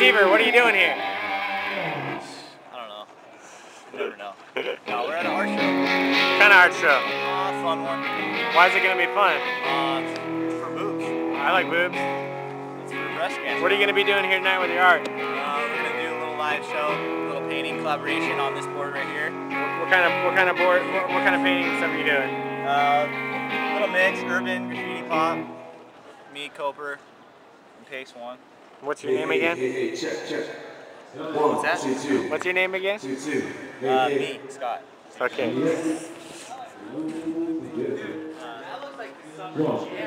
Beaver, what are you doing here? I don't know. You never know. no, we're at an art show. What kind of art show? Uh, fun one. Why is it going to be fun? Uh, for boobs. I like boobs. It's for breast cancer. What are you going to be doing here tonight with your art? Uh, we're gonna do a little live show, a little painting collaboration on this board right here. What kind of what kind of board? What, what kind of painting stuff are you doing? Uh, little mix, urban, graffiti pop, me, Coper, and Pace One. What's your name again? Hey, hey, check, check. What's that? Two, two. What's your name again? Two, two. Hey, Uh, hey. me, Scott. Okay. One,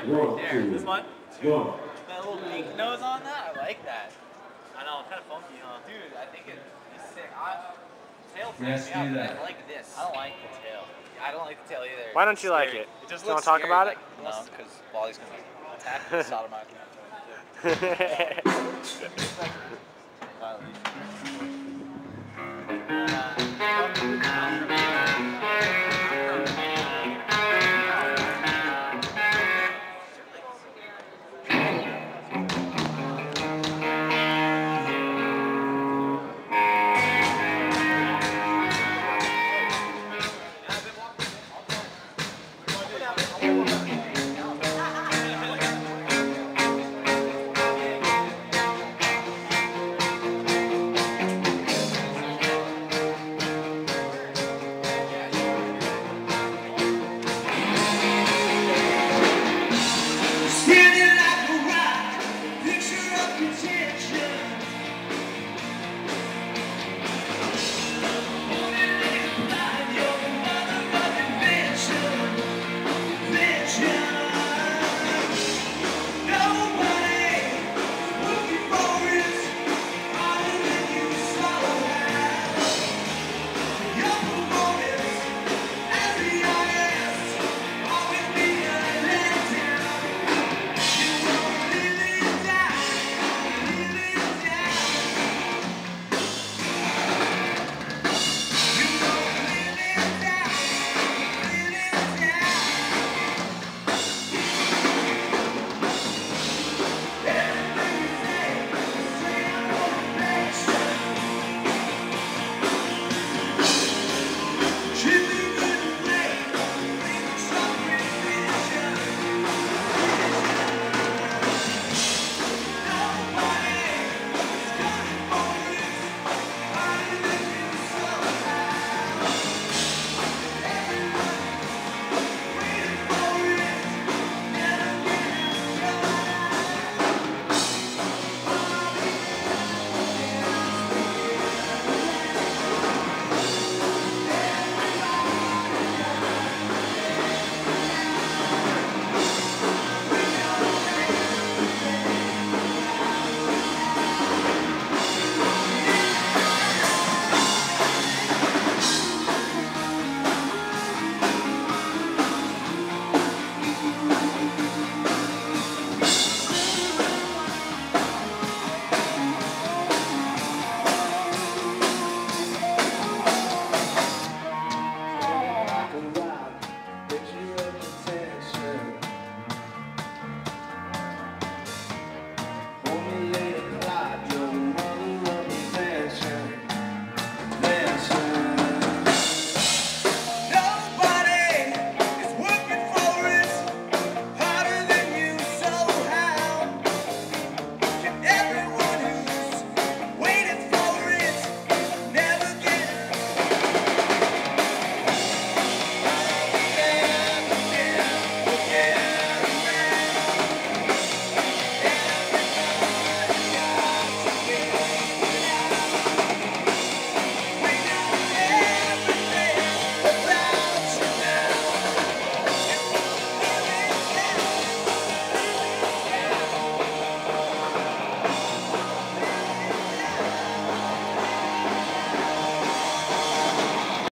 one, two. This one? One. That little pink nose on that? I like that. I know, kind of funky, huh? Dude, I think it's sick. I, tail Yes, freaks me do out, that. I like this. I don't like the tail. I don't like the tail either. Why don't you like Scary. it? It just You wanna talk about like, it? No, because Wally's gonna attack and sodomize me. Violation. Uh,